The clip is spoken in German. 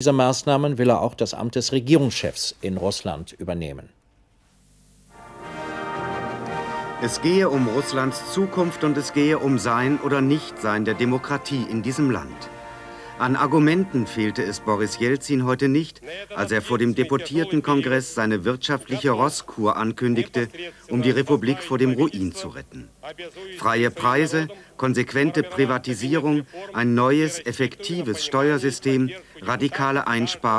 dieser Maßnahmen will er auch das Amt des Regierungschefs in Russland übernehmen. Es gehe um Russlands Zukunft und es gehe um Sein oder Nichtsein der Demokratie in diesem Land. An Argumenten fehlte es Boris Jelzin heute nicht, als er vor dem Deputiertenkongress seine wirtschaftliche Rosskur ankündigte, um die Republik vor dem Ruin zu retten. Freie Preise, konsequente Privatisierung, ein neues, effektives Steuersystem, radikale Einsparungen